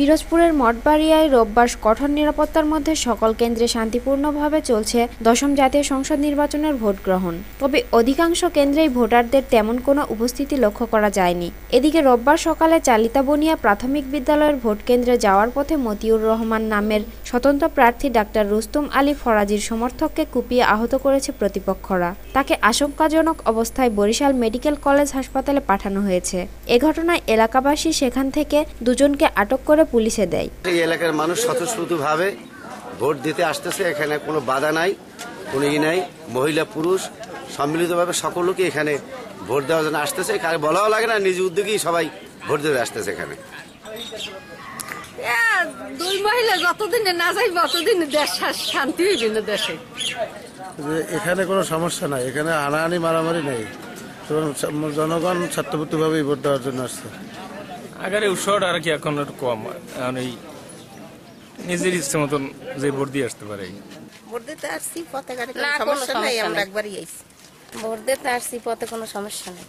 পিরোজপুরের মঠবাড়িয়ায় রোববার কঠোর নিরাপত্তার মধ্যে সকল কেন্দ্রে শান্তিপূর্ণভাবে চলছে দশম জাতীয় সংসদ নির্বাচনের ভোট গ্রহণ। তবে অধিকাংশ কেন্দ্রেই ভোটারদের তেমন কোনো উপস্থিতি লক্ষ্য করা যায়নি। এদিকে রোববার সকালে চালিতাবনিয়া প্রাথমিক বিদ্যালয়ের ভোট কেন্দ্রে যাওয়ার পথে মতিউর রহমান নামের স্বতন্ত্র প্রার্থী ডাক্তার রুস্তুম আলী ফরাজির সমর্থককে কুপিয়ে আহত করেছে প্রতিপক্ষরা। তাকে আশঙ্কাজনক অবস্থায় বরিশাল মেডিকেল কলেজ হাসপাতালে পাঠানো হয়েছে। এ ঘটনায় এলাকাবাসী সেখান থেকে দুজনকে আটক করে পুলিশে দেয়। এই এলাকার মানুষ স্বতঃস্ফূর্তভাবে ভোট দিতে আসতেছে এখানে কোনো বাধা নাই কোনো ই নাই। মহিলা পুরুষ সম্মিলিতভাবে সকল লোকই এখানে ভোট দেওয়ার জন্য আসতেছে। কার বলাও লাগে না নিজ উদ্যোগেই সবাই ভোট দিতে আসতেছে এখানে। দুই মহিলা যতদিনে না যাইব ততদিন দেশ শান্তি হইবে না দেশে। যে এখানে কোনো সমস্যা নাই এখানে হানাহানি মারামারি নেই। জনগণ স্বার্থপূর্তভাবেই ভোট দেওয়ার জন্য আসছে। আগের উৎসাহটা উৎসবটা আর কি এখন একটু কম এখন এই নিজের ইচ্ছে মতন যে ভোট দিয়ে আসতে পারে। ভোট দিতে আসছি পথে ঘাটে সমস্যা নাই আমরা একবারই আইছি। ভোট দিতে আসছি পথে কোনো সমস্যা নেই।